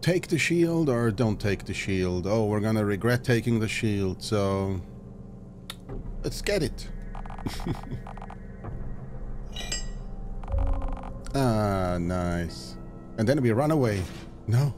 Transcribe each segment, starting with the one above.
take the shield or don't take the shield. Oh, we're gonna regret taking the shield, so let's get it. ah, nice. And then we run away. No.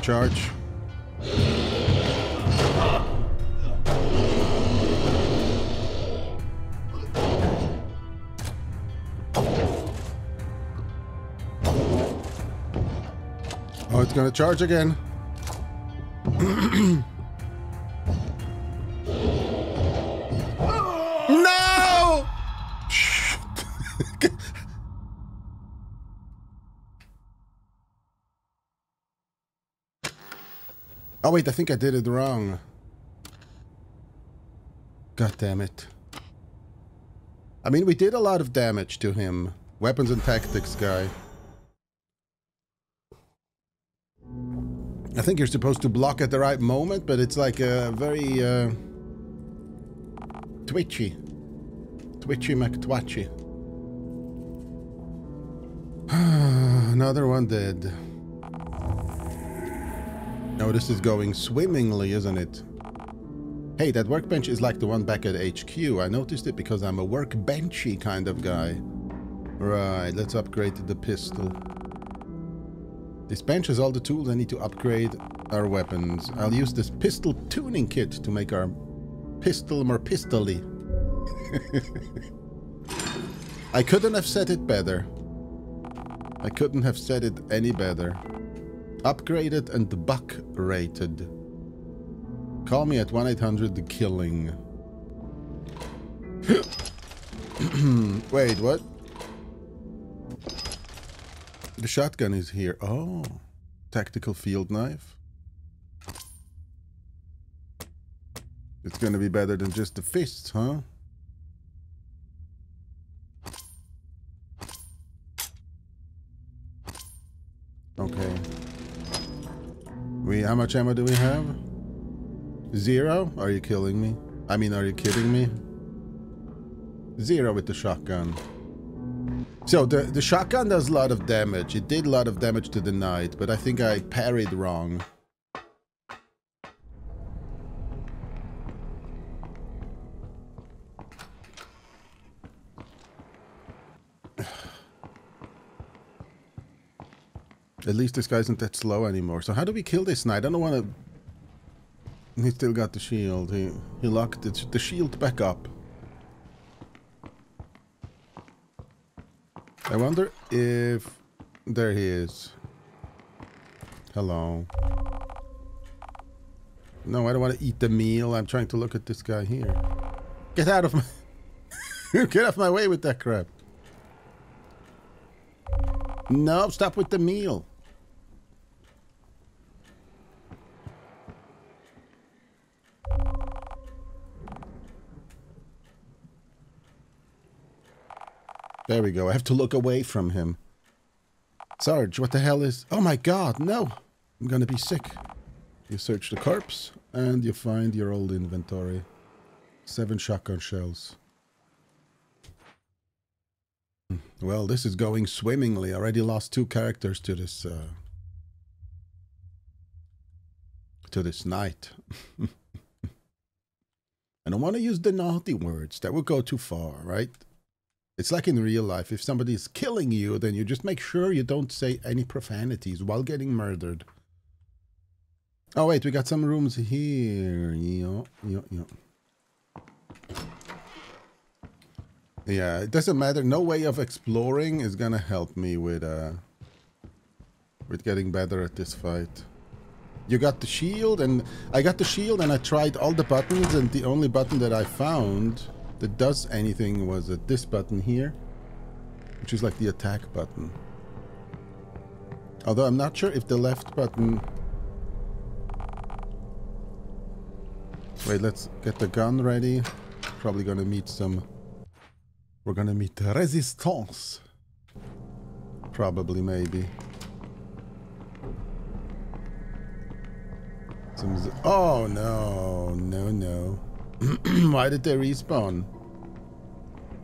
Charge. Oh, it's gonna charge again. Oh wait, I think I did it wrong. God damn it. I mean, we did a lot of damage to him. Weapons and tactics guy. I think you're supposed to block at the right moment, but it's like a very uh, twitchy. Twitchy McTwatchy. Another one dead. Oh, this is going swimmingly, isn't it? Hey, that workbench is like the one back at HQ. I noticed it because I'm a workbenchy kind of guy. Right, let's upgrade the pistol. This bench has all the tools I need to upgrade our weapons. I'll use this pistol tuning kit to make our pistol more pistoly. I couldn't have said it better. I couldn't have said it any better. Upgraded and buck rated. Call me at 1-800-THE-KILLING. Wait, what? The shotgun is here. Oh, tactical field knife. It's gonna be better than just the fists, huh? How much ammo do we have? Zero? Are you killing me? I mean, are you kidding me? Zero with the shotgun. So the, the shotgun does a lot of damage. It did a lot of damage to the knight, but I think I parried wrong. At least this guy isn't that slow anymore. So how do we kill this knight? I don't want to... He still got the shield. He, he locked the, the shield back up. I wonder if... There he is. Hello. No, I don't want to eat the meal. I'm trying to look at this guy here. Get out of my... Get off my way with that crap. No, stop with the meal. There we go. I have to look away from him. Sarge, what the hell is... Oh my god, no! I'm gonna be sick. You search the corpse, and you find your old inventory. Seven shotgun shells. Well, this is going swimmingly. I already lost two characters to this... Uh, to this knight. I don't want to use the naughty words. That would go too far, right? It's like in real life. If somebody is killing you, then you just make sure you don't say any profanities while getting murdered. Oh, wait, we got some rooms here. Yeah, it doesn't matter. No way of exploring is gonna help me with, uh... With getting better at this fight. You got the shield, and I got the shield, and I tried all the buttons, and the only button that I found that does anything was at this button here, which is like the attack button. Although I'm not sure if the left button... Wait, let's get the gun ready. Probably gonna meet some We're gonna meet the Resistance. Probably, maybe. Some oh, no. No, no. Why did they respawn?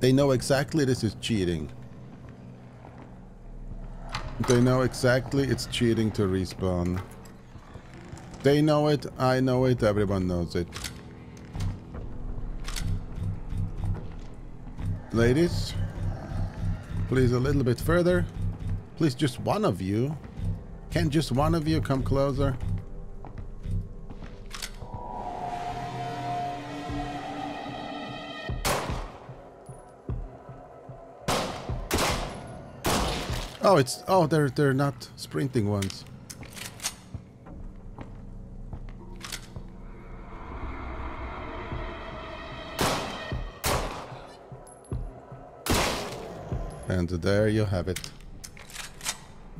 They know exactly this is cheating. They know exactly it's cheating to respawn. They know it, I know it, everyone knows it. Ladies, please a little bit further. Please just one of you. Can just one of you come closer? Oh, it's oh they're they're not sprinting ones. And there you have it.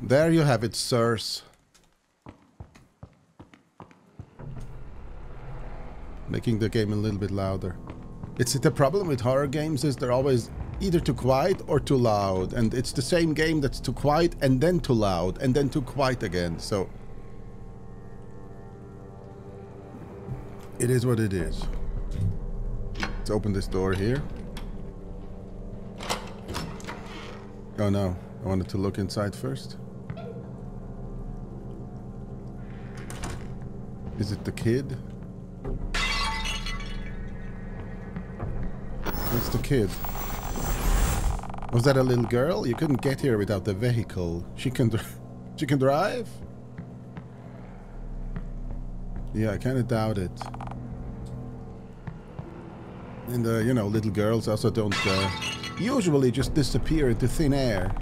There you have it, sirs. Making the game a little bit louder. It's the problem with horror games is they're always either too quiet or too loud. And it's the same game that's too quiet and then too loud and then too quiet again. So it is what it is. Let's open this door here. Oh no, I wanted to look inside first. Is it the kid? What's the kid? Was that a little girl? You couldn't get here without the vehicle. She can, she can drive? Yeah, I kind of doubt it. And, uh, you know, little girls also don't uh, usually just disappear into thin air.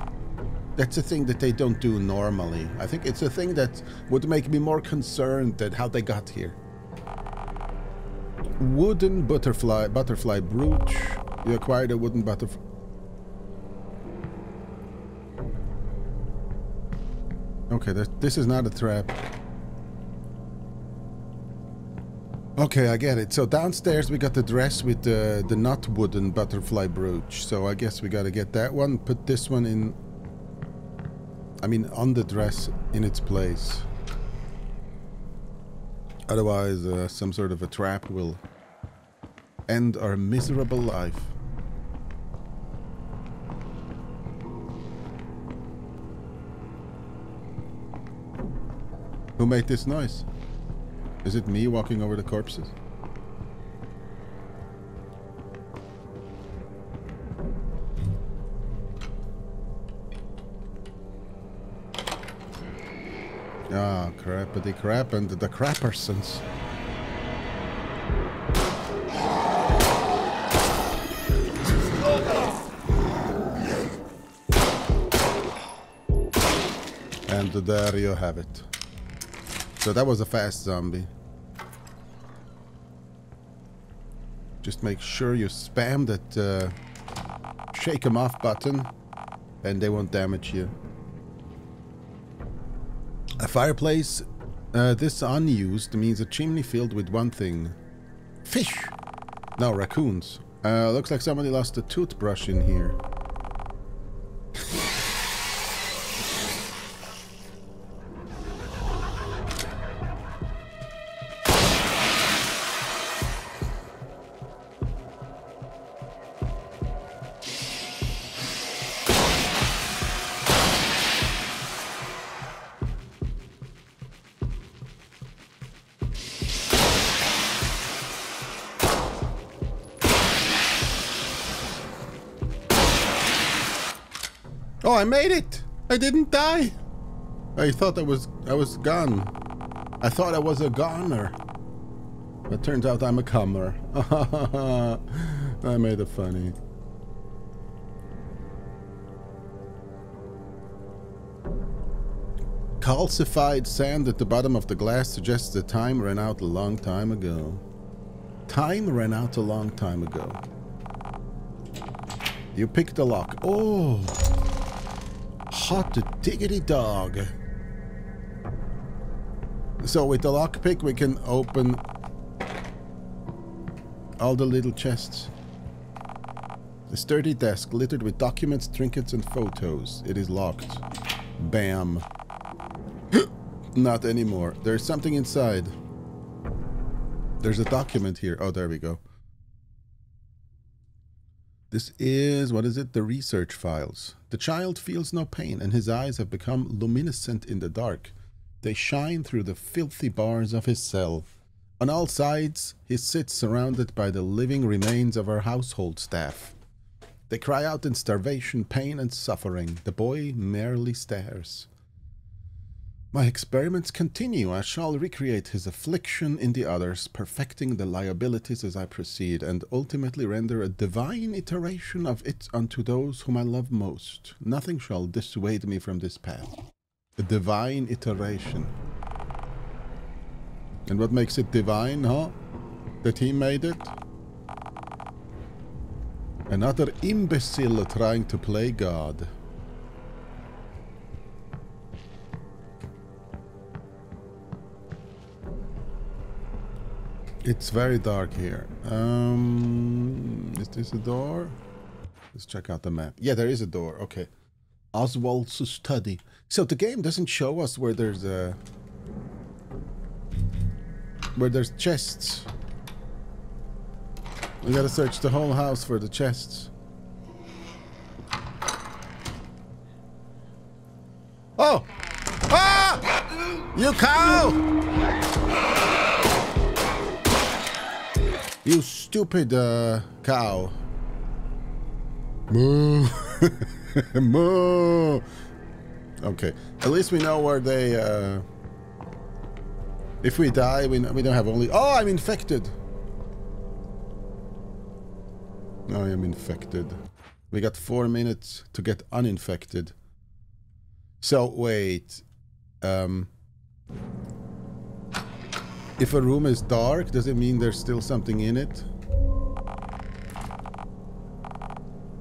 That's a thing that they don't do normally. I think it's a thing that would make me more concerned than how they got here. Wooden butterfly, butterfly brooch. You acquired a wooden butterfly. Okay, this is not a trap. Okay, I get it. So downstairs we got the dress with the, the not wooden butterfly brooch. So I guess we gotta get that one, put this one in... I mean, on the dress in its place. Otherwise, uh, some sort of a trap will end our miserable life. Who made this noise? Is it me walking over the corpses? Ah, crappity crap and the crappersons. And there you have it. So that was a fast zombie. Just make sure you spam that uh, shake them off button and they won't damage you. A fireplace, uh, this unused means a chimney filled with one thing. Fish! No, raccoons. Uh, looks like somebody lost a toothbrush in here. Made it! I didn't die! I thought I was I was gone. I thought I was a goner. But turns out I'm a comer. I made it funny. Calcified sand at the bottom of the glass suggests the time ran out a long time ago. Time ran out a long time ago. You picked the lock. Oh! Hot diggity dog. So with the lockpick we can open all the little chests. A sturdy desk littered with documents, trinkets, and photos. It is locked. Bam. Not anymore. There's something inside. There's a document here. Oh, there we go. This is, what is it? The research files. The child feels no pain and his eyes have become luminescent in the dark. They shine through the filthy bars of his cell. On all sides, he sits surrounded by the living remains of our household staff. They cry out in starvation, pain, and suffering. The boy merely stares. My experiments continue. I shall recreate his affliction in the others, perfecting the liabilities as I proceed, and ultimately render a divine iteration of it unto those whom I love most. Nothing shall dissuade me from this path. A divine iteration. And what makes it divine, huh? That he made it? Another imbecile trying to play God. It's very dark here. Um, is this a door? Let's check out the map. Yeah, there is a door. Okay. Oswald's study. So the game doesn't show us where there's a... Where there's chests. We gotta search the whole house for the chests. Oh! Ah! You cow! You stupid uh, cow. Moo. Moo. Okay. At least we know where they... Uh... If we die, we, we don't have only... Oh, I'm infected. I am infected. We got four minutes to get uninfected. So, wait. Um... If a room is dark, does it mean there's still something in it?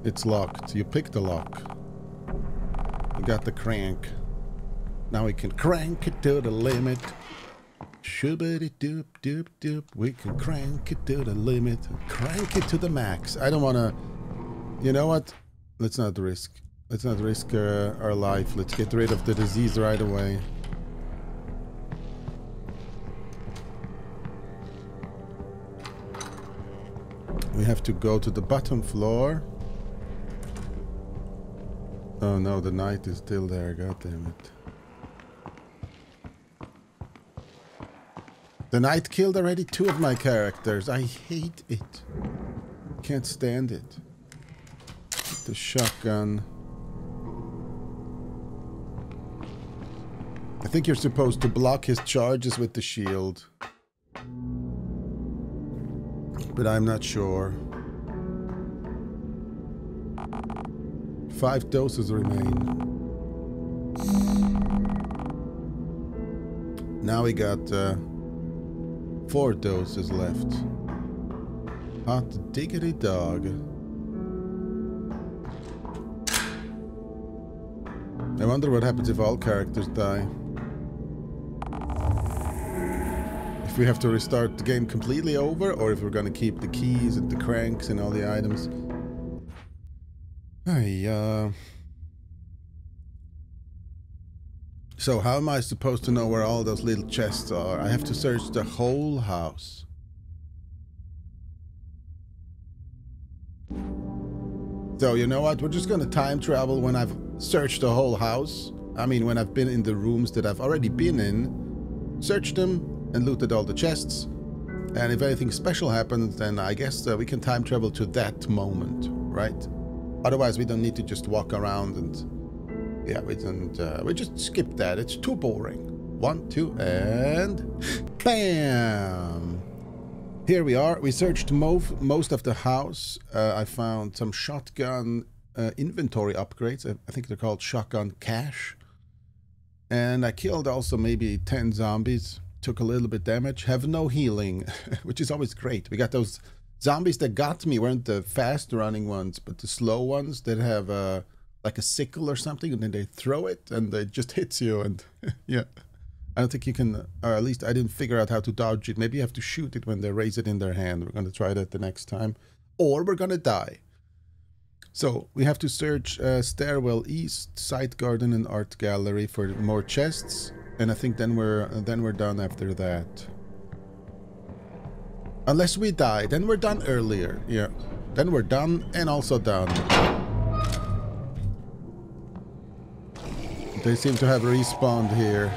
It's locked. You pick the lock. You got the crank. Now we can crank it to the limit. Shoobity doop doop doop. We can crank it to the limit. Crank it to the max. I don't want to... You know what? Let's not risk. Let's not risk uh, our life. Let's get rid of the disease right away. We have to go to the bottom floor. Oh no, the knight is still there, god damn it. The knight killed already two of my characters. I hate it. Can't stand it. The shotgun. I think you're supposed to block his charges with the shield but I'm not sure. Five doses remain. Now we got uh, four doses left. Hot diggity dog. I wonder what happens if all characters die. If we have to restart the game completely over or if we're to keep the keys and the cranks and all the items. I, uh... So how am I supposed to know where all those little chests are? I have to search the whole house. So you know what? We're just gonna time travel when I've searched the whole house. I mean, when I've been in the rooms that I've already been in, search them, and looted all the chests. And if anything special happens, then I guess uh, we can time travel to that moment, right? Otherwise, we don't need to just walk around and... Yeah, we don't... Uh, we just skip that. It's too boring. One, two, and... BAM! Here we are. We searched mo most of the house. Uh, I found some shotgun uh, inventory upgrades. I, think they're called shotgun cache. And I killed also maybe 10 zombies took a little bit damage, have no healing, which is always great. We got those zombies that got me weren't the fast running ones, but the slow ones that have uh, like a sickle or something, and then they throw it and it just hits you. And yeah, I don't think you can, or at least I didn't figure out how to dodge it. Maybe you have to shoot it when they raise it in their hand. We're going to try that the next time, or we're going to die. So we have to search uh, stairwell east, side garden, and art gallery for more chests, and I think then we're then we're done after that. Unless we die, then we're done earlier. Yeah, then we're done and also done. They seem to have respawned here.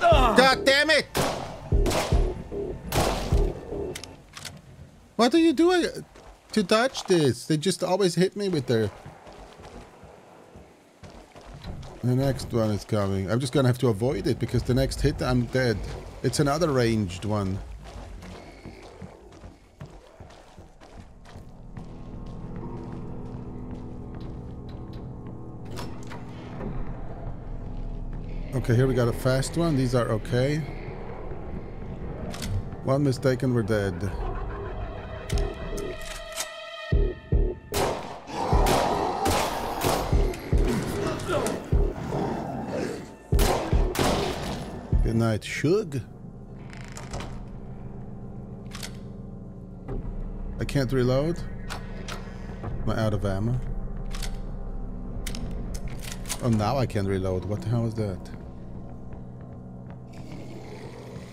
God damn it! What are you doing to dodge this? They just always hit me with their... The next one is coming. I'm just gonna have to avoid it because the next hit I'm dead. It's another ranged one. Okay, here we got a fast one. These are okay. One mistake and we're dead. Night, Shug. I can't reload. Am I out of ammo? Oh, now I can reload. What the hell is that?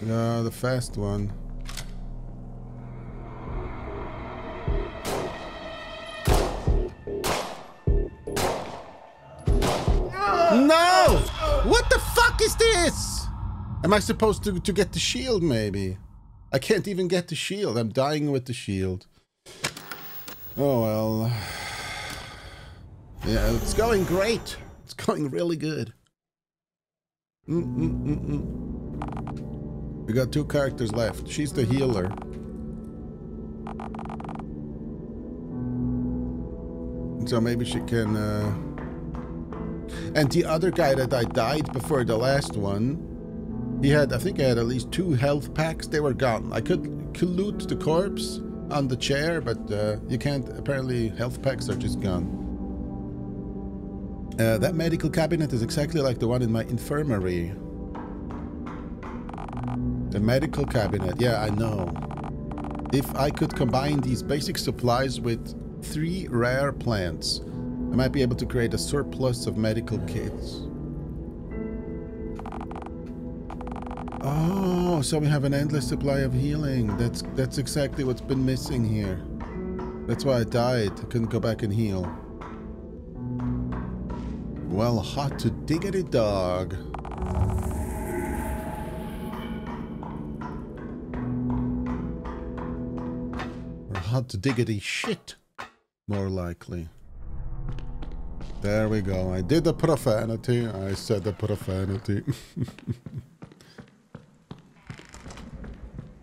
No, the fast one. Am I supposed to, to get the shield, maybe? I can't even get the shield. I'm dying with the shield. Oh, well. Yeah, it's going great. It's going really good. Mm -mm -mm we got two characters left. She's the healer. So maybe she can... Uh... And the other guy that I died before the last one, he had, I think I had at least two health packs. They were gone. I could, loot the corpse on the chair, but uh, you can't. Apparently, health packs are just gone. Uh, that medical cabinet is exactly like the one in my infirmary. The medical cabinet, yeah, I know. If I could combine these basic supplies with three rare plants, I might be able to create a surplus of medical kits. Oh, so we have an endless supply of healing. That's that's exactly what's been missing here. That's why I died. I couldn't go back and heal. Well, hot to diggity dog. hot to diggity shit, more likely. There we go. I did the profanity. I said the profanity.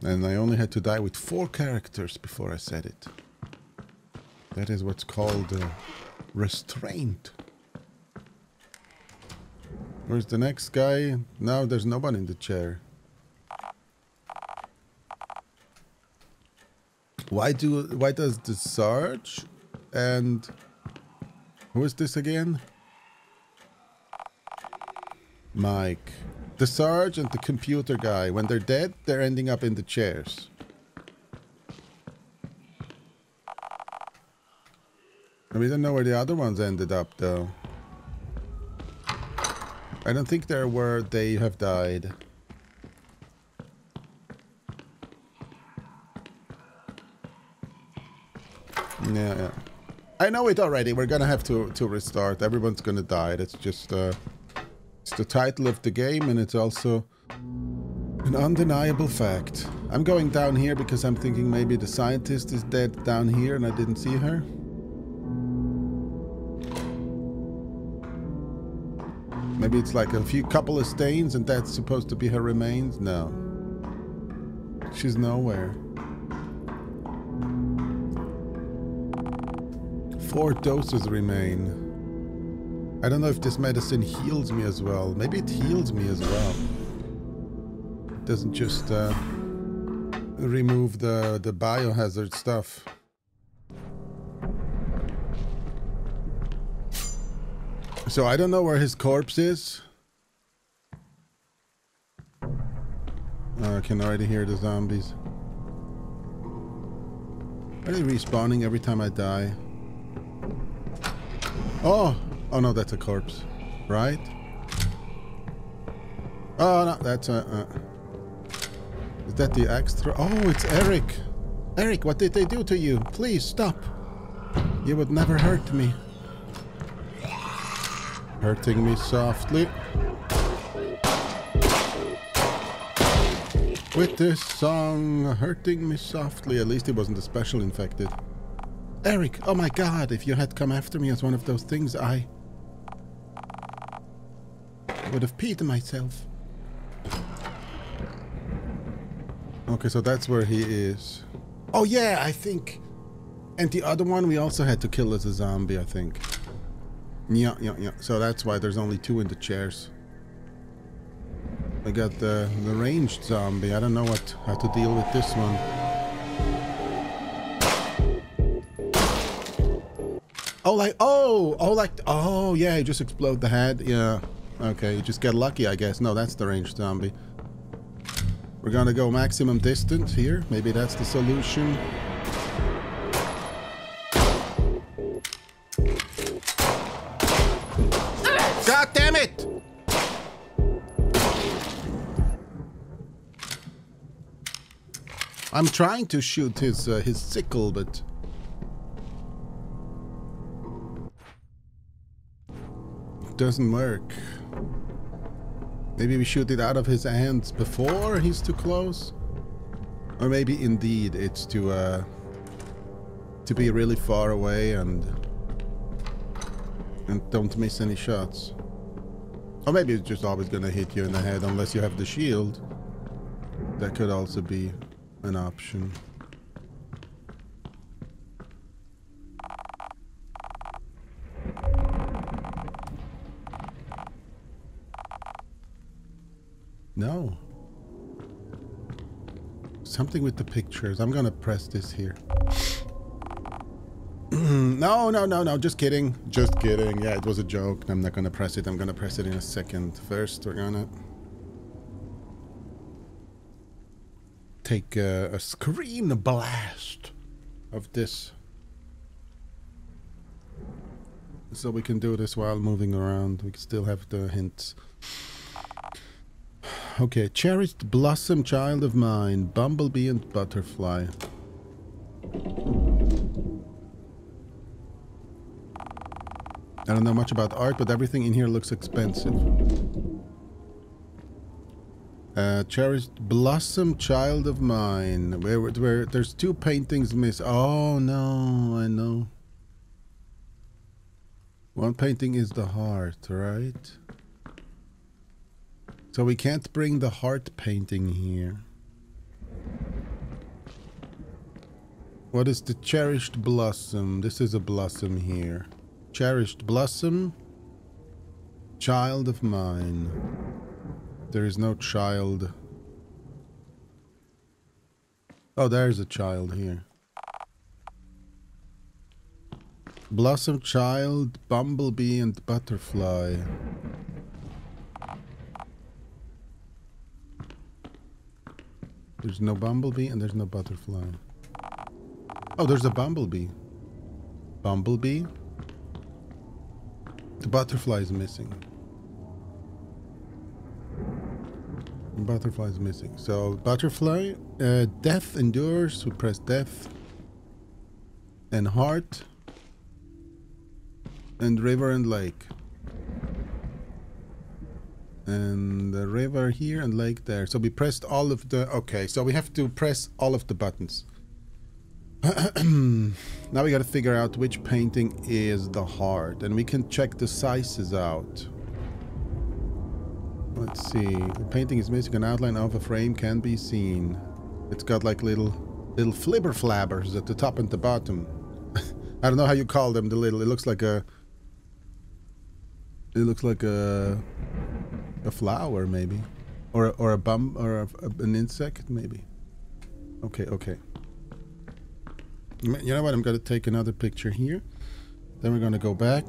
and I only had to die with four characters before I said it. That is what's called uh, restraint. Where's the next guy? Now there's no one in the chair. Why do why does the Sarge and who is this again? Mike. The Sarge and the computer guy, when they're dead, they're ending up in the chairs. We don't know where the other ones ended up, though. I don't think they're where they have died. Yeah, yeah. I know it already. We're gonna have to to restart. Everyone's gonna die. That's just uh, it's the title of the game, and it's also an undeniable fact. I'm going down here because I'm thinking maybe the scientist is dead down here, and I didn't see her. Maybe it's like a few couple of stains, and that's supposed to be her remains. No, she's nowhere. Four doses remain. I don't know if this medicine heals me as well. Maybe it heals me as well. It doesn't just uh, remove the, the biohazard stuff. So I don't know where his corpse is. Oh, I can already hear the zombies. Are they respawning every time I die? Oh! Oh no, that's a corpse. Right? Oh no, that's a... Uh, is that the extra? Oh, it's Eric! Eric, what did they do to you? Please, stop! You would never hurt me. Hurting me softly. With this song, hurting me softly. At least it wasn't a special infected. Eric, oh my god, if you had come after me as one of those things, I would have peed myself. Okay, so that's where he is. Oh yeah, I think. And the other one we also had to kill as a zombie, I think. Yeah, yeah, yeah. So that's why there's only two in the chairs. I got the the ranged zombie. I don't know what how to deal with this one. Oh, like oh, oh, like oh yeah, just explode the head. Yeah, okay, you just get lucky, I guess. No, that's the ranged zombie. We're gonna go maximum distance here. Maybe that's the solution. God damn it! I'm trying to shoot his uh, his sickle, but doesn't work. Maybe we shoot it out of his hands before he's too close? Or maybe indeed it's to uh, to be really far away and and don't miss any shots. Or maybe it's just always gonna hit you in the head unless you have the shield. That could also be an option. No. Something with the pictures. I'm gonna press this here. Mm, no, no, no, no. Just kidding. Just kidding. Yeah, it was a joke. I'm not gonna press it. I'm gonna press it in a second. First, we're gonna take a, a screen blast of this. So we can do this while moving around. We still have the hints. Okay, cherished blossom child of mine, bumblebee and butterfly. I don't know much about art, but everything in here looks expensive. Uh, cherished blossom child of mine. Where, where there's two paintings miss. Oh no, I know. One painting is the heart, right? So we can't bring the heart painting here. What is the cherished blossom? This is a blossom here. Cherished blossom. Child of mine. There is no child. Oh, there's a child here. Blossom child, bumblebee and butterfly. There's no bumblebee and there's no butterfly. Oh, there's a bumblebee. Bumblebee? The butterfly is missing. Butterfly is missing. So, butterfly, uh, death endures. We press death. And heart. And river and lake and the river here and lake there. So we pressed all of the... Okay, so we have to press all of the buttons. now we got to figure out which painting is the heart. And we can check the sizes out. Let's see. The painting is missing. An outline of a frame can be seen. It's got like little little flibber flabbers at the top and the bottom. I don't know how you call them, the little... It looks like a... It looks like a a flower, maybe. Or, or a bum, or a, an insect, maybe. Okay, okay. You know what? I'm to take another picture here. Then we're to go back.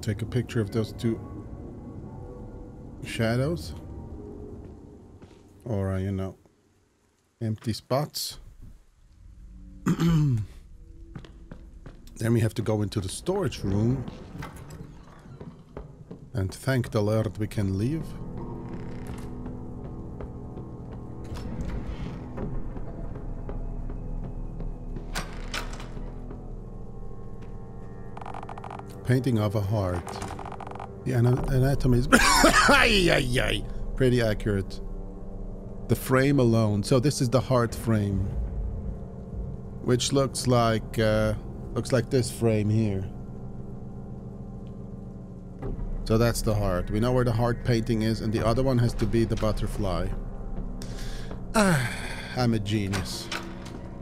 Take a picture of those two shadows. Or, uh, you know, empty spots. then we have to go into the storage room. And thank the Lord we can leave. Painting of a heart. The anatomy is pretty accurate. The frame alone. So this is the heart frame. Which looks like, uh, looks like this frame here. So that's the heart. We know where the heart painting is, and the other one has to be the butterfly. Ah, I'm a genius.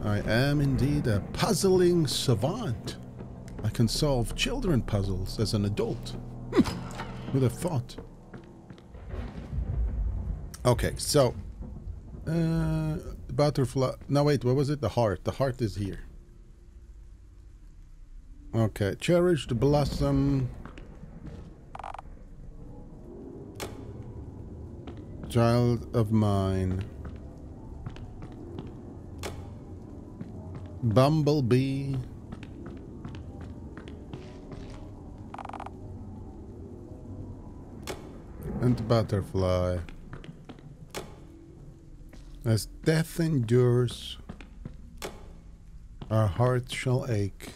I am indeed a puzzling savant. I can solve children puzzles as an adult. Hm. Who'd have thought? Okay, so... Uh, butterfly... No, wait, what was it? The heart. The heart is here. Okay, cherished blossom... Child of mine. Bumblebee. And butterfly. As death endures, our hearts shall ache.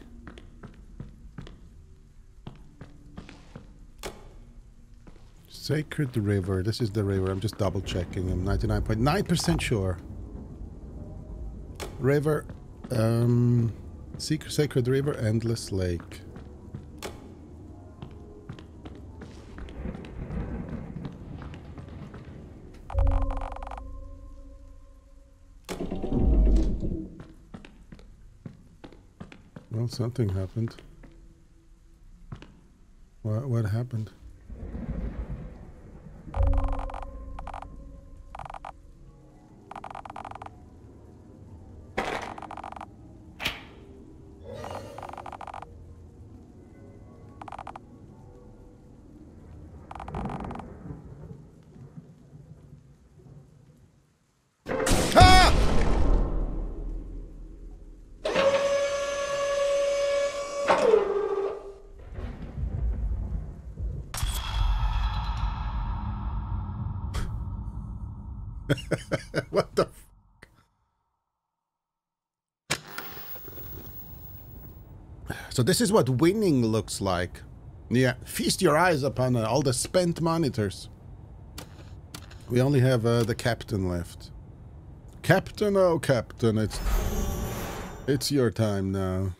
Sacred River. This is the river. I'm just double checking. I'm 99.9% sure. River. Um, Secret Sacred River, Endless Lake. Well, something happened. What, what happened? what the fuck? So this is what winning looks like. Yeah, feast your eyes upon uh, all the spent monitors. We only have uh, the captain left. Captain, oh captain, it's it's your time now.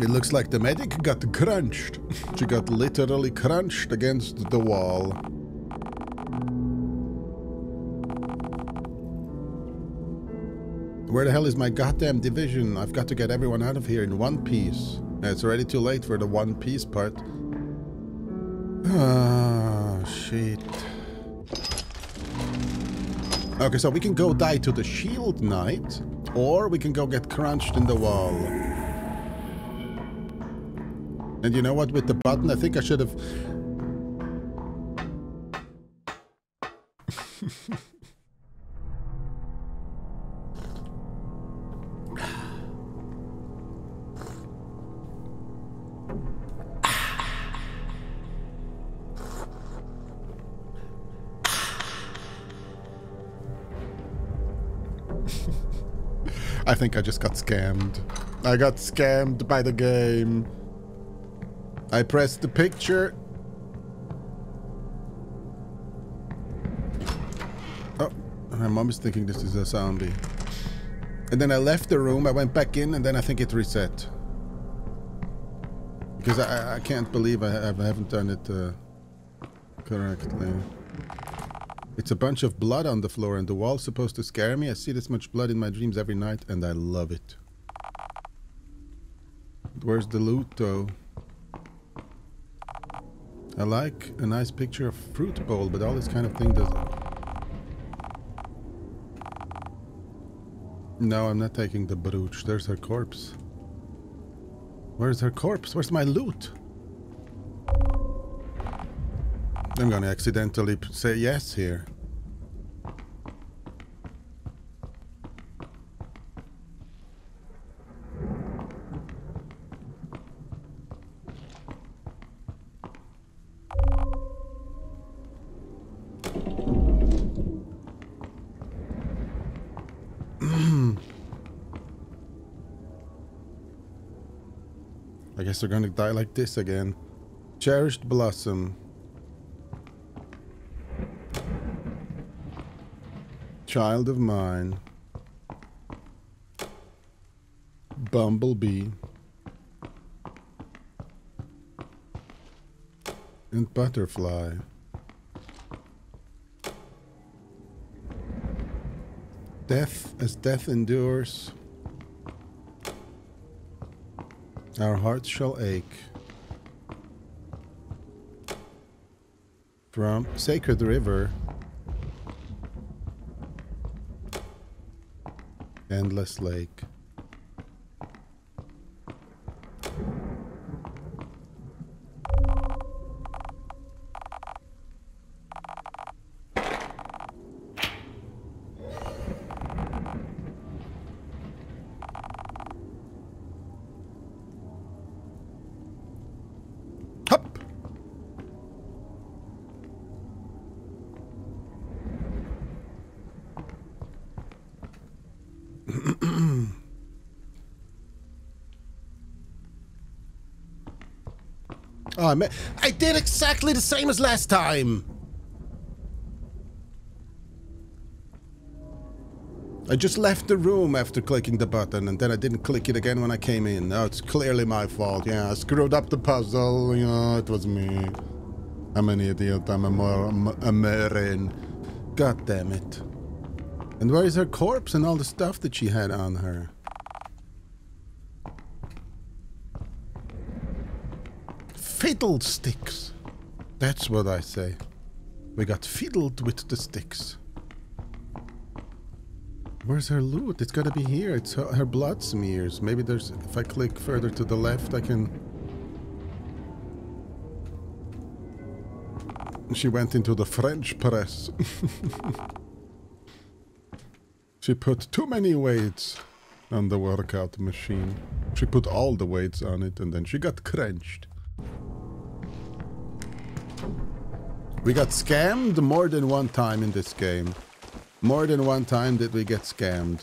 It looks like the medic got crunched. she got literally crunched against the wall. Where the hell is my goddamn division? I've got to get everyone out of here in one piece. It's already too late for the one piece part. Ah, shit. Okay, so we can go die to the shield knight, or we can go get crunched in the wall. And you know what, with the button, I think I should have... think I just got scammed. I got scammed by the game. I pressed the picture. Oh, my mom is thinking this is a zombie. And then I left the room, I went back in, and then I think it reset. Because I, I can't believe I, I haven't done it uh, correctly. It's a bunch of blood on the floor and the wall's supposed to scare me. I see this much blood in my dreams every night and I love it. Where's the loot though? I like a nice picture of fruit bowl, but all this kind of thing doesn't... No, I'm not taking the brooch. There's her corpse. Where's her corpse? Where's my loot? I'm gonna accidentally say yes here. I guess they're gonna die like this again. Cherished Blossom. Child of mine. Bumblebee. And Butterfly. Death as death endures. Our hearts shall ache. From Sacred River. Endless Lake. Oh, I, did exactly the same as last time. I just left the room after clicking the button, and then I didn't click it again when I came in. No, it's clearly my fault. Yeah, I screwed up the puzzle. Yeah, it was me. I'm an idiot. I'm a, mor- a Marin. God damn it. And where is her corpse and all the stuff that she had on her? Fiddlesticks. That's what I say. We got fiddled with the sticks. Where's her loot? It's gotta be here. It's her, her blood smears. Maybe there's... If I click further to the left, I can... She went into the French press. she put too many weights on the workout machine. She put all the weights on it and then she got crunched. We got scammed more than one time in this game. More than one time did we get scammed.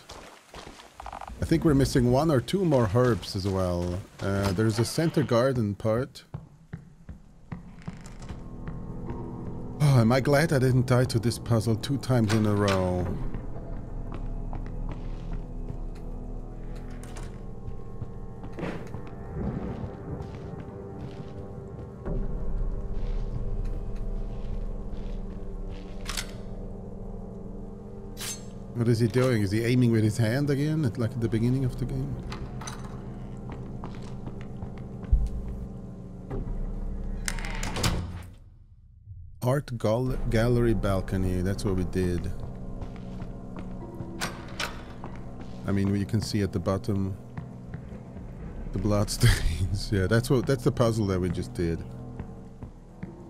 I think we're missing one or two more herbs as well. Uh, there's a center garden part. Oh, am I glad I didn't die to this puzzle two times in a row. What is he doing? Is he aiming with his hand again, at, like at the beginning of the game? Art gal gallery balcony, that's what we did. I mean, you can see at the bottom the blood stains. yeah, that's what that's the puzzle that we just did.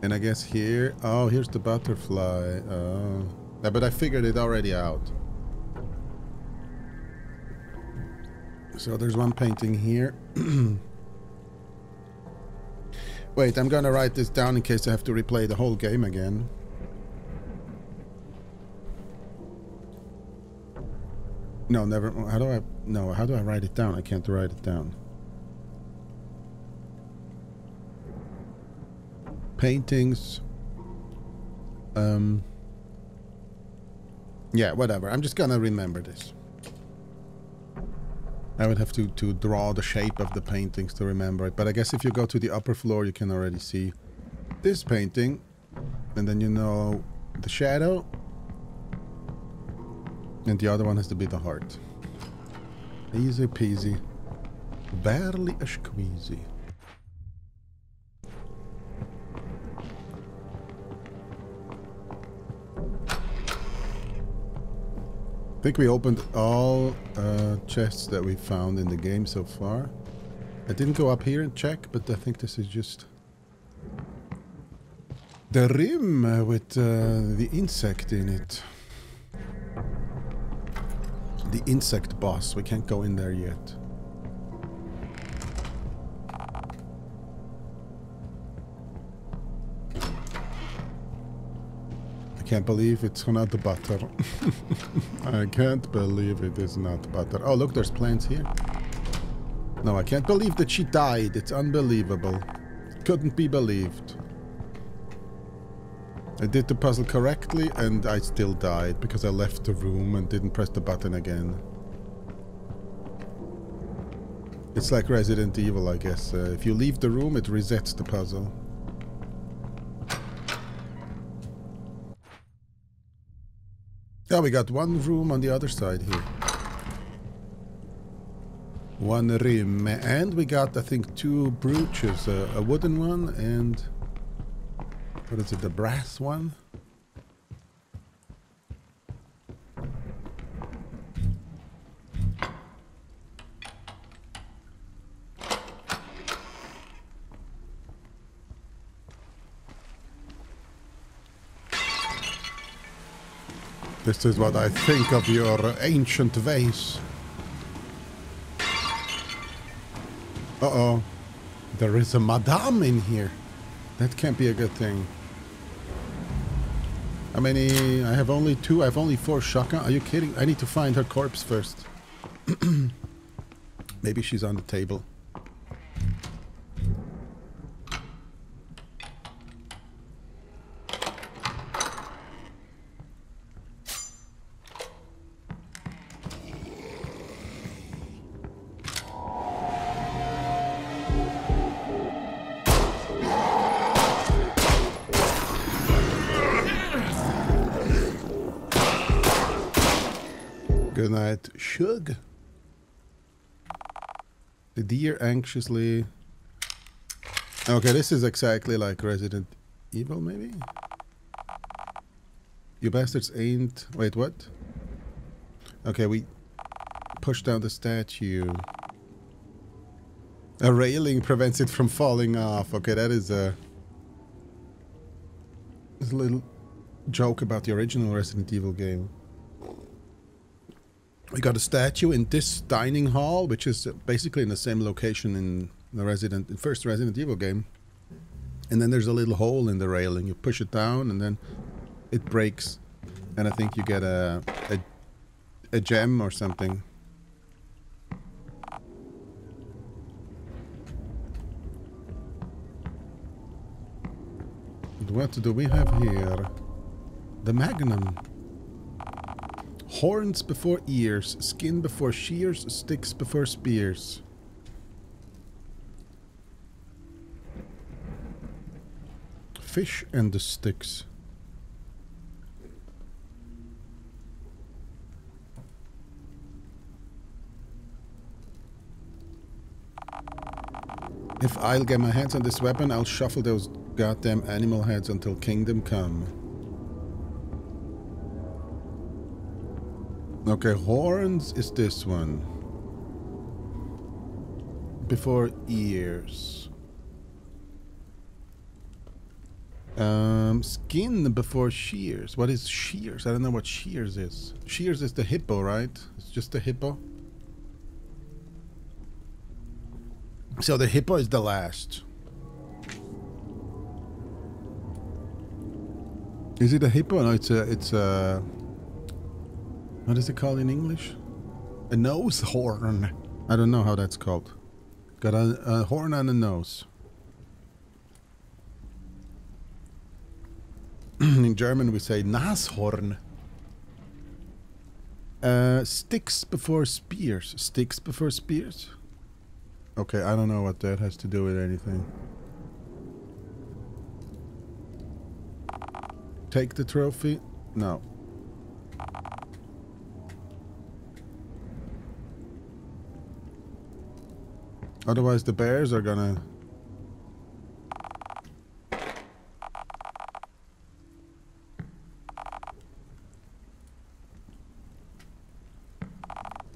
And I guess here, oh, here's the butterfly. Oh, but I figured it already out. So there's one painting here. Wait, I'm gonna write this down in case I have to replay the whole game again. No, never. How do I? No, how do I write it down? I can't write it down. Paintings. Um. Yeah, whatever. I'm just gonna remember this. I would have to, to draw the shape of the paintings to remember it. But I guess if you go to the upper floor, you can already see this painting. And then you know the shadow. And the other one has to be the heart. Easy peasy. Barely a squeezy. Think we opened all uh, chests that we found in the game so far. I didn't go up here and check, but I think this is just The rim uh, with uh, the insect in it. The insect boss. We can't go in there yet. Can't believe it's not butter. I can't believe it is not butter. Oh, look, there's plants here. No, I can't believe that she died. It's unbelievable. Couldn't be believed. I did the puzzle correctly and I still died because I left the room and didn't press the button again. It's like Resident Evil, I guess. Uh, if you leave the room, it resets the puzzle. Yeah, we got one room on the other side here. One rim. And we got, I think, two brooches. Uh, a wooden one and... What is it, the brass one? This is what I think of your ancient vase. Uh-oh. There is a madame in here. That can't be a good thing. How many? I have only two. I have only four shotgun. Are you kidding? I need to find her corpse first. Maybe she's on the table. Deer anxiously... Okay, this is exactly like Resident Evil, maybe? You bastards ain't... Wait, what? Okay, we push down the statue. A railing prevents it from falling off. Okay, that is a... A little joke about the original Resident Evil game. We got a statue in this dining hall, which is basically in the same location in the Resident, the first Resident Evil game. And then there's a little hole in the railing. You push it down, and then it breaks. And I think you get a a, a gem or something. What do we have here? The Magnum. Horns before ears, skin before shears, sticks before spears. Fish and the sticks. If I'll get my hands on this weapon, I'll shuffle those goddamn animal heads until kingdom come. Okay, horns is this one. Before ears. Um, skin before shears. What is shears? I don't know what shears is. Shears is the hippo, right? It's just the hippo. So the hippo is the last. Is it a hippo? No, it's a, it's a, what is it called in English? A nose horn. I don't know how that's called. Got a, a horn on a nose. in German we say Nashorn. Uh, sticks before spears. Sticks before spears? Okay, I don't know what that has to do with anything. Take the trophy? No. Otherwise the bears are gonna...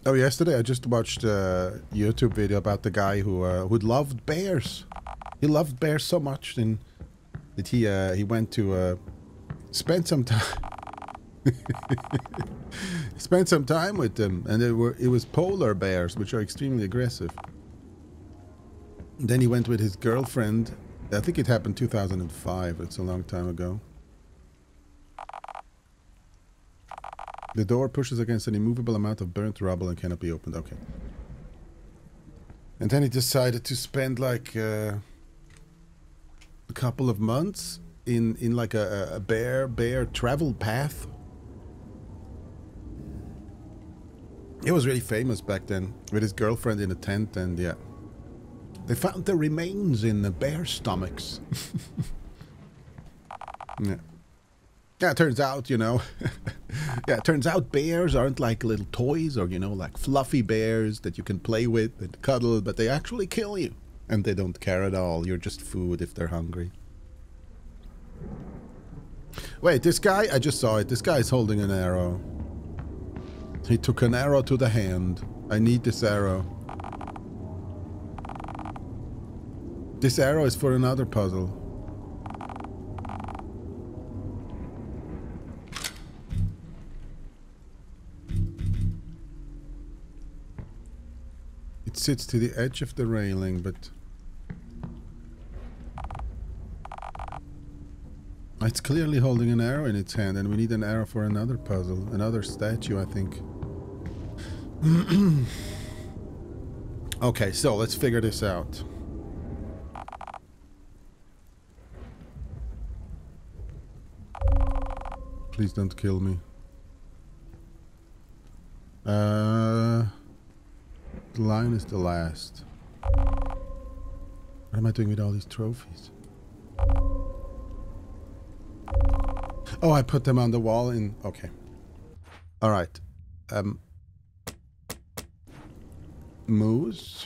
Oh, yesterday I just watched a YouTube video about the guy who uh, who loved bears. He loved bears so much, and that he uh, he went to uh, spend some time spent some time with them, and they were it was polar bears, which are extremely aggressive. Then he went with his girlfriend. I think it happened 2005. It's a long time ago. The door pushes against an immovable amount of burnt rubble and cannot be opened. Okay. And then he decided to spend like uh, a couple of months in in like a, a bear bear travel path. It was really famous back then with his girlfriend in a tent and yeah. They found the remains in the bear stomachs. yeah. Yeah, it turns out, you know. yeah, it turns out bears aren't like little toys or, you know, like fluffy bears that you can play with and cuddle, but they actually kill you. And they don't care at all. You're just food if they're hungry. Wait, this guy, I just saw it. This guy is holding an arrow. He took an arrow to the hand. I need this arrow. This arrow is for another puzzle. It sits to the edge of the railing, but... It's clearly holding an arrow in its hand, and we need an arrow for another puzzle. Another statue, I think. okay, so let's figure this out. Please don't kill me. Uh, the lion is the last. What am I doing with all these trophies? Oh, I put them on the wall in... Okay. Alright. Um, moose.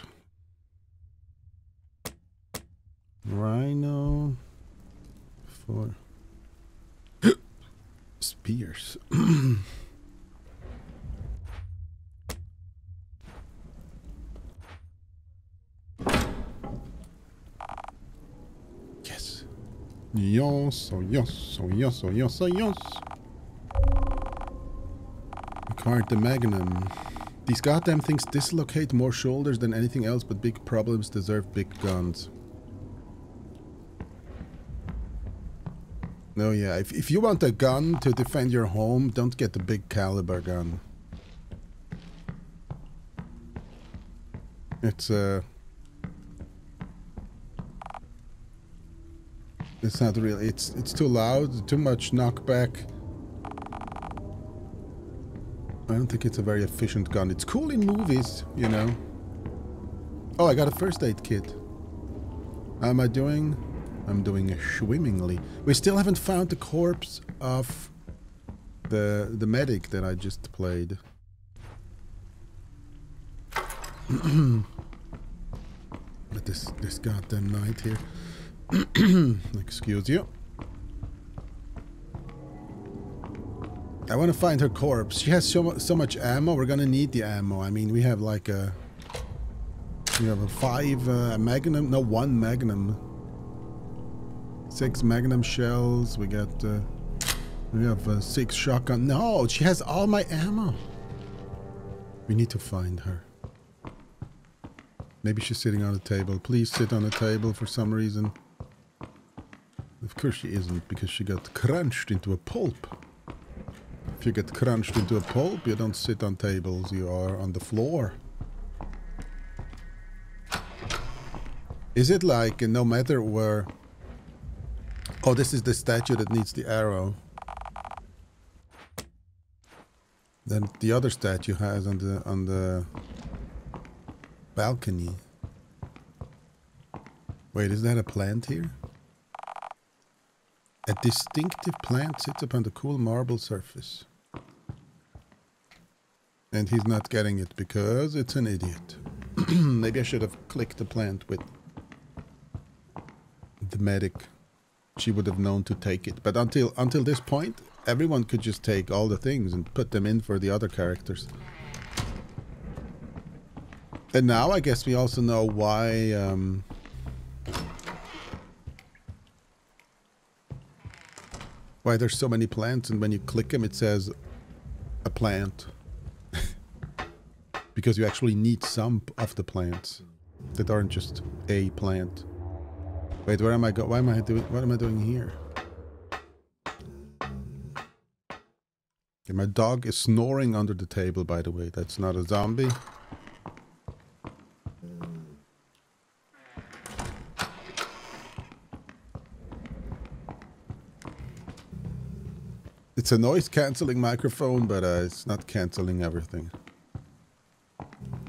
Rhino. Four. Spears. yes. Yes, oh yes, oh yes, oh yes, oh yes. Card the Magnum. These goddamn things dislocate more shoulders than anything else, but big problems deserve big guns. No, yeah, if, if you want a gun to defend your home, don't get the big caliber gun. It's, uh... It's not really, it's, it's too loud, too much knockback. I don't think it's a very efficient gun. It's cool in movies, you know. Oh, I got a first aid kit. How am I doing? I'm doing swimmingly. We still haven't found the corpse of the the medic that I just played. but this this goddamn knight here. Excuse you. I want to find her corpse. She has so, so much ammo. We're gonna need the ammo. I mean, we have like a... We have a five uh, magnum... No, one magnum. Six magnum shells. We got... Uh, we have uh, six shotgun. No, she has all my ammo. We need to find her. Maybe she's sitting on a table. Please sit on a table for some reason. Of course she isn't, because she got crunched into a pulp. If you get crunched into a pulp, you don't sit on tables, you are on the floor. Is it like, no matter where... Oh, this is the statue that needs the arrow. Then the other statue has on the on the balcony. Wait, is that a plant here? A distinctive plant sits upon the cool marble surface. And he's not getting it because it's an idiot. Maybe I should have clicked the plant with the medic. She would have known to take it. But until until this point, everyone could just take all the things and put them in for the other characters. And now I guess we also know why... Um, why there's so many plants and when you click them it says a plant. because you actually need some of the plants that aren't just a plant. Wait, where am I go? Why am I doing? What am I doing here? Okay, my dog is snoring under the table. By the way, that's not a zombie. It's a noise cancelling microphone, but uh, it's not cancelling everything.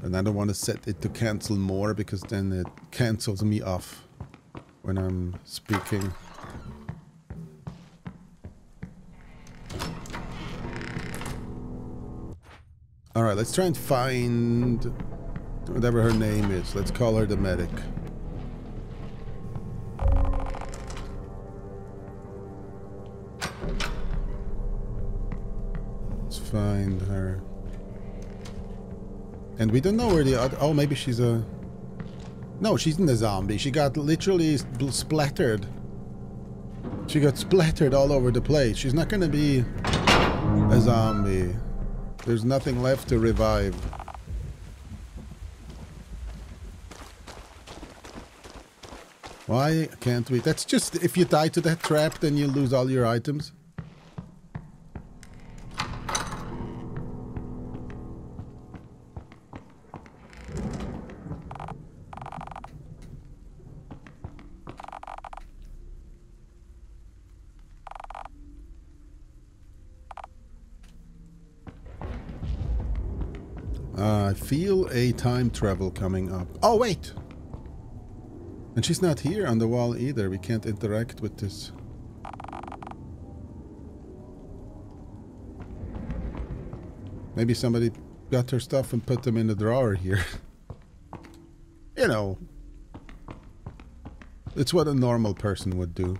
And I don't want to set it to cancel more because then it cancels me off when I'm speaking. Alright, let's try and find whatever her name is. Let's call her the medic. Let's find her. And we don't know where the other... Oh, maybe she's a... No, she's in the zombie. She got literally splattered. She got splattered all over the place. She's not gonna be a zombie. There's nothing left to revive. Why can't we? That's just... If you die to that trap, then you lose all your items. Time travel coming up. Oh, wait! And she's not here on the wall either. We can't interact with this. Maybe somebody got her stuff and put them in the drawer here. you know. It's what a normal person would do.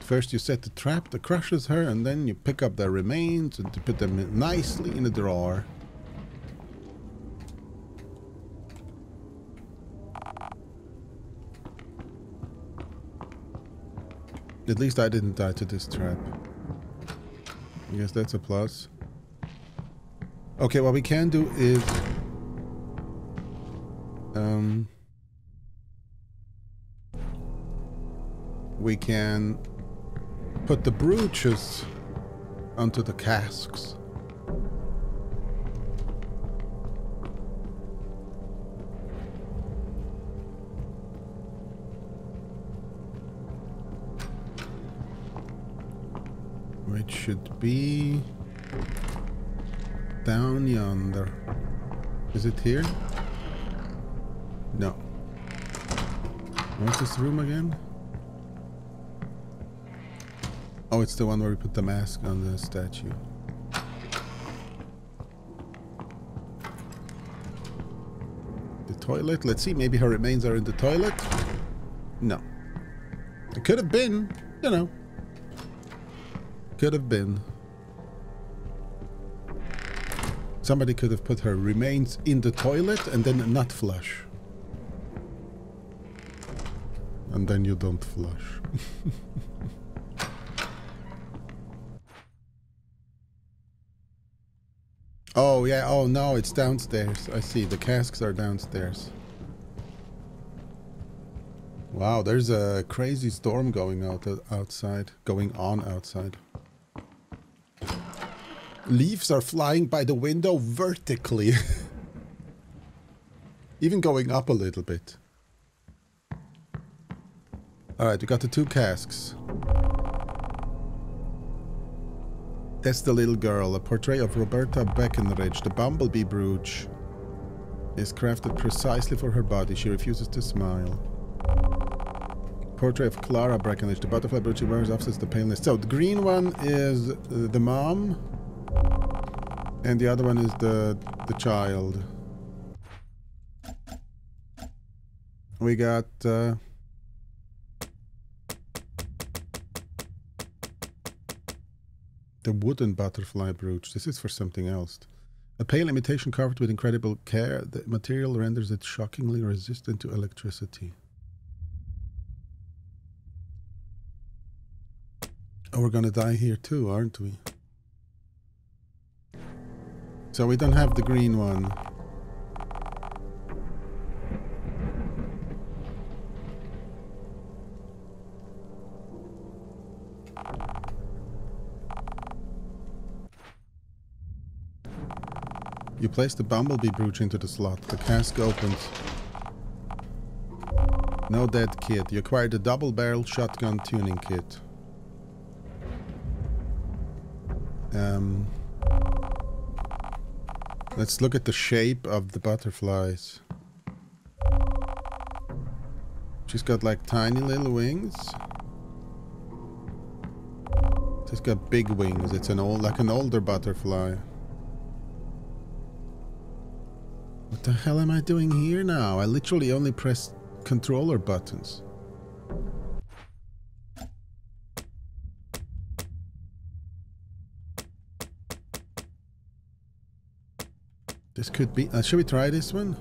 First you set the trap that crushes her and then you pick up the remains and to put them nicely in the drawer. At least I didn't die to this trap. I guess that's a plus. Okay, what we can do is... Um... We can put the brooches onto the casks. Should be down yonder. Is it here? No. What's this room again? Oh, it's the one where we put the mask on the statue. The toilet? Let's see, maybe her remains are in the toilet? No. It could have been, you know. Could have been. Somebody could have put her remains in the toilet and then not flush. And then you don't flush. oh, yeah. Oh, no, it's downstairs. I see. The casks are downstairs. Wow, there's a crazy storm going out uh, outside, going on outside. Leaves are flying by the window vertically. Even going up a little bit. Alright, we got the two casks. That's the little girl, a portrait of Roberta Breckenridge, the bumblebee brooch is crafted precisely for her body. She refuses to smile. Portrait of Clara Breckenridge, the butterfly brooch she wears offsets the paleness. So the green one is uh, the mom, and the other one is the the child. We got uh, the wooden butterfly brooch. This is for something else. A pale imitation carved with incredible care. The material renders it shockingly resistant to electricity. Oh, we're gonna die here too, aren't we? So we don't have the green one. You place the bumblebee brooch into the slot. The cask opens. No dead kit. You acquired a double barrel shotgun tuning kit. Um, let's look at the shape of the butterflies. She's got like tiny little wings. She's got big wings. It's an old, like an older butterfly. What the hell am I doing here now? I literally only pressed controller buttons. This could be... Uh, should we try this one?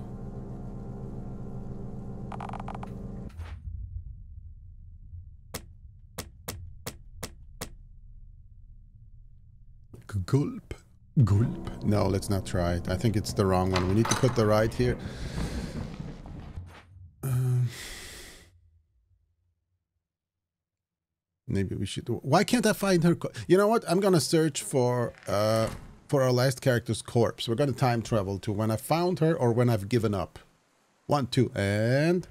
Gulp. Gulp. No, let's not try it. I think it's the wrong one. We need to put the right here. Um, maybe we should... Why can't I find her... You know what? I'm gonna search for... Uh, for our last character's corpse. We're gonna time travel to when I found her or when I've given up. One, two, and...